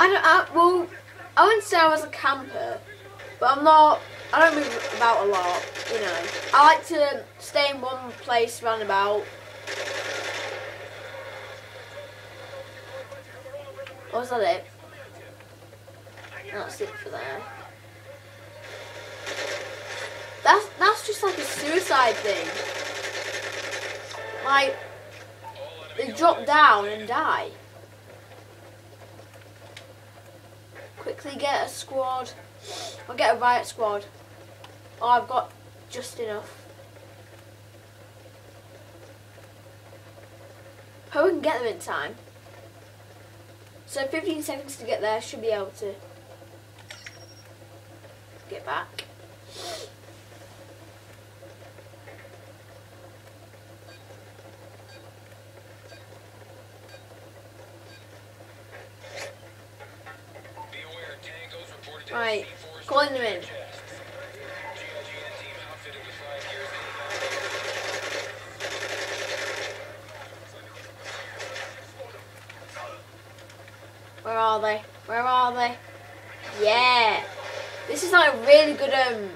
I don't. I, well, I wouldn't say I was a camper, but I'm not. I don't move about a lot. You know, I like to stay in one place roundabout. Was that it? That's it for there. That's that's just like a suicide thing. Like they drop down and die. Quickly get a squad. I'll get a riot squad. Oh, I've got just enough. Hope we can get them in time. So 15 seconds to get there, should be able to get back. Right, calling them in. Where are they? Where are they? Yeah. This is like a really good, um,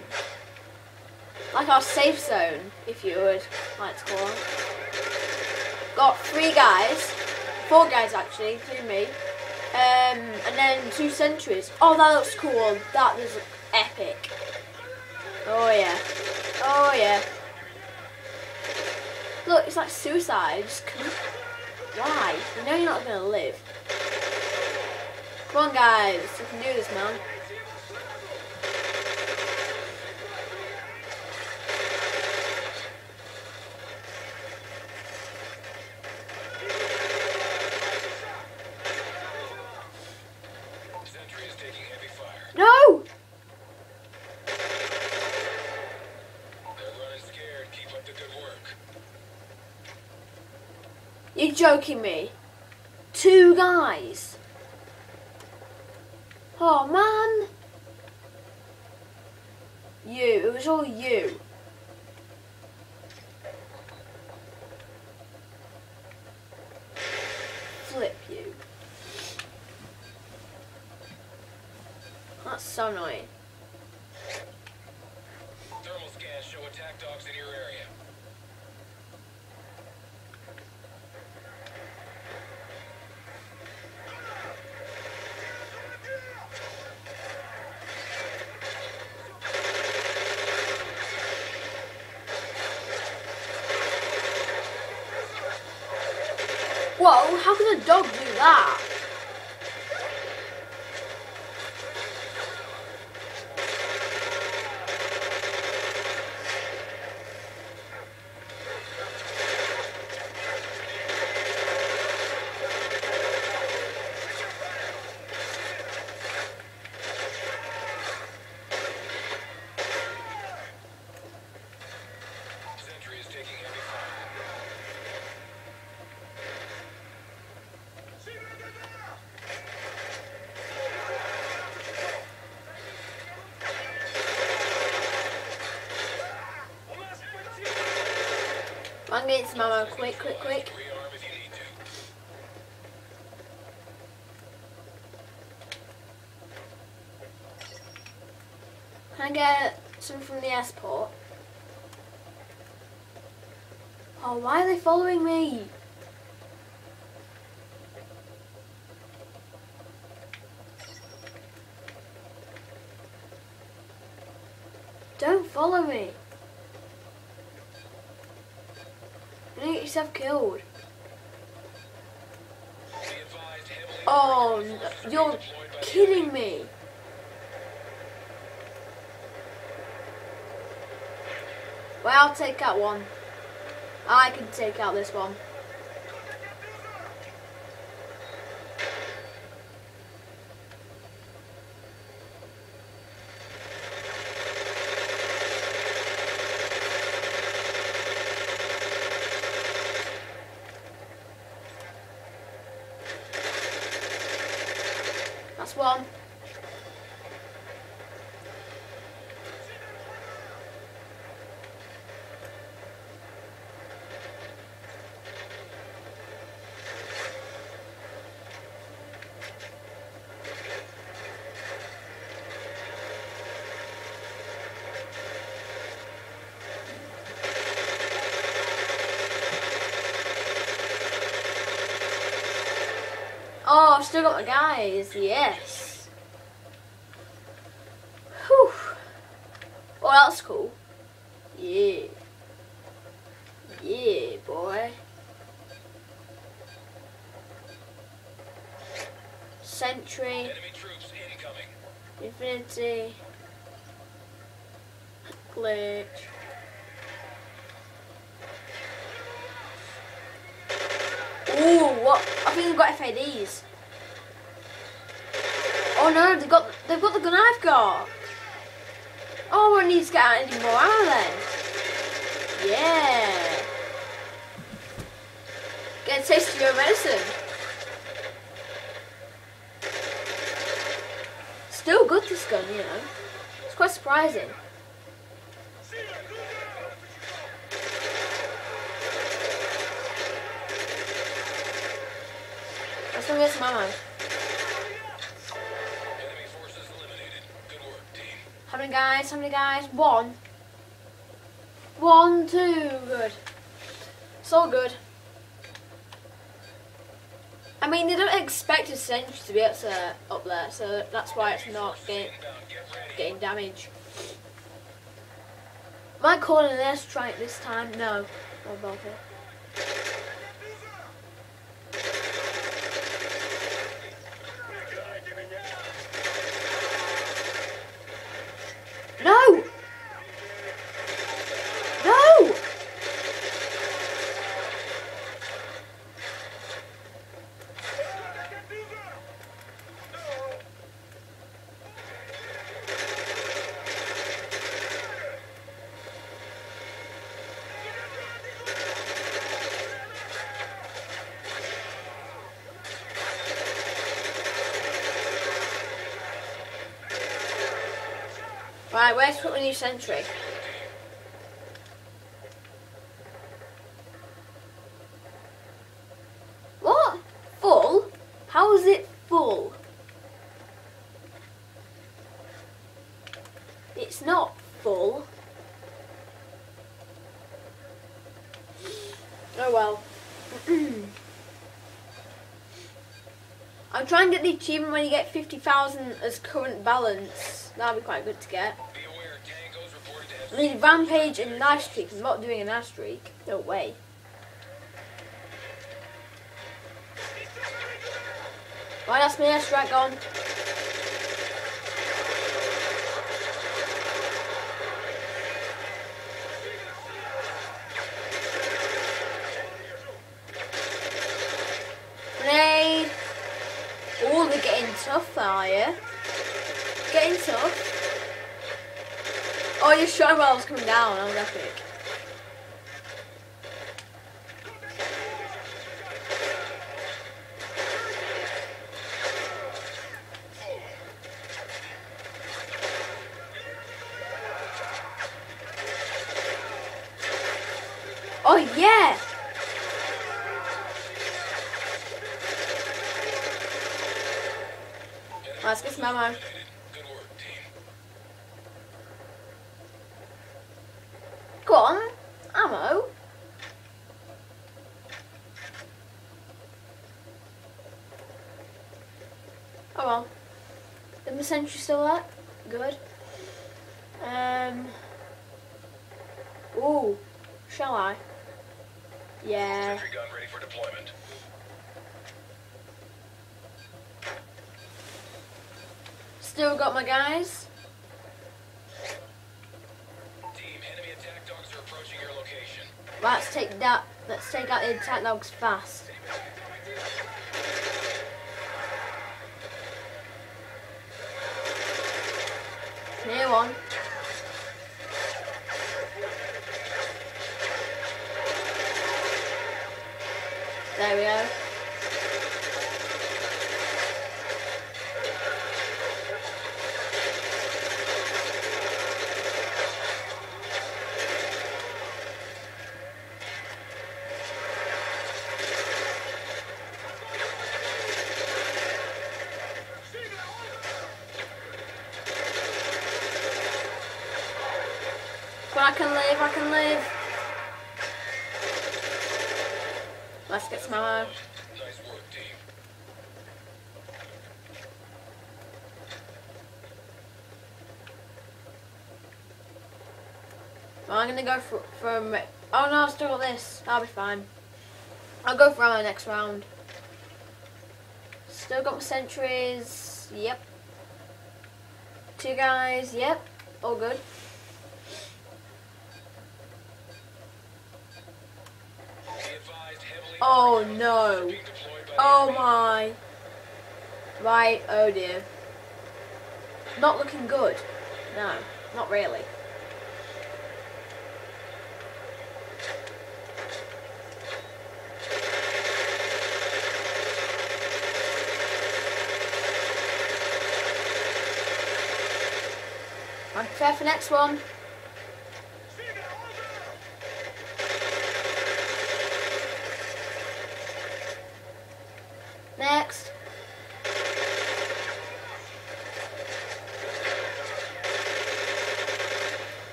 like our safe zone, if you would like to call it. Got three guys, four guys actually, through me, um, and then two sentries. Oh, that looks cool. That is epic. Oh yeah. Oh yeah. Look, it's like suicide. Just Why? You know you're not gonna live. Come on, guys. You can do this, man. Sentry is taking heavy fire. No! They're running scared. Keep up the good work. You're joking me. Two guys. Oh, man. You. It was all you. Flip you. That's so annoying. Thermal scans show attack dogs in your area. Whoa, how can a dog do that? Sentry is taking heavy fire. Against Mama, quick, quick, quick. Can I get some from the airport? Oh, why are they following me? Don't follow me. You get yourself killed. Be advised, heavily Oh, armored n- forces are you're being deployed by the kidding me. Well, I'll take out one. I can take out this one. That's one. I've still got my guys, yes. Whew. Oh, that's cool. Yeah. Yeah, boy. Sentry, Enemy troops incoming. Infinity, Glitch. Ooh, what? I think they've got FADs. Oh no, they've got they've got the gun I've got. Oh, I need to get out any more ammo then. Yeah. Get a taste of your medicine. Still good this gun, you know. It's quite surprising. Let's go get some ammo. Many guys? How many guys? One. One, two. Good. So good. I mean, they don't expect a sentry to be up there, up there, so that's why it's not. Get getting damage. Am I calling an airstrike this time? No. Oh, not bother. No! No! Right, where's put my new sentry? What? Full? How is it full? It's not full. Oh well. I'm trying to get the achievement when you get 50,000 as current balance. That'd be quite good to get. I need rampage and knife streak. I'm not doing a knife streak. No way. Right, that's my airstrike on. Grenade. Oh, they're getting tough, are you? Getting tough. Oh, you shot while I was coming down. That was epic. Oh yeah! Let's get some ammo. eliminated. Good work, team. Go on, ammo. Oh well. Is my sentry still there? Good. Um. Ooh, shall I? Yeah. Sentry gun ready for deployment. Still got my guys. Team, enemy attack dogs are approaching your location. Let's take that. Let's take out the attack dogs fast. Near one. There we go. Let's get some ammo. I'm gonna go for, from. Oh no, I've still got this. I'll be fine. I'll go for ammo next round. Still got my sentries. Yep. Two guys. Yep. All good. Oh no. Oh my. Right. Oh dear. Not looking good. No, not really. I'm for next one. Next.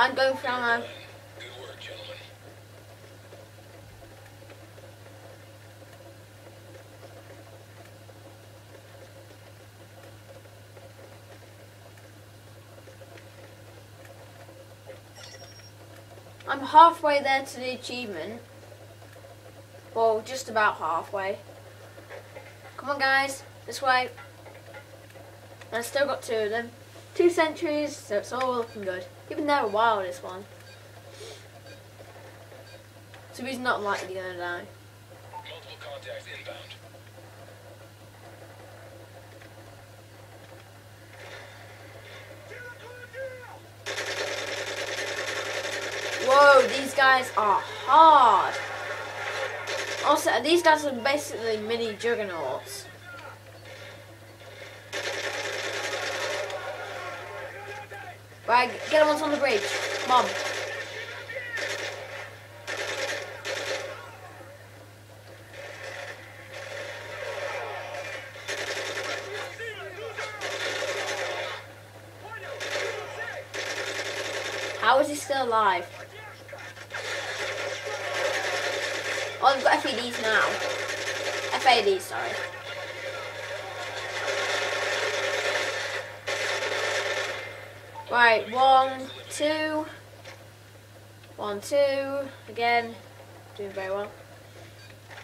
I'm going. Good work, gentlemen. I'm halfway there to the achievement. Well, just about halfway. Come on, guys. This way. I still got two of them. Two sentries, so it's all looking good. Even while, this one. So he's not likely gonna die. Multiple contacts inbound. Whoa, these guys are hard. Also, these guys are basically mini juggernauts. Right, get them on the bridge. Mom. How is he still alive? Oh, they've got FADs now. FADs, sorry. Right, one, two. One, two. Again, doing very well.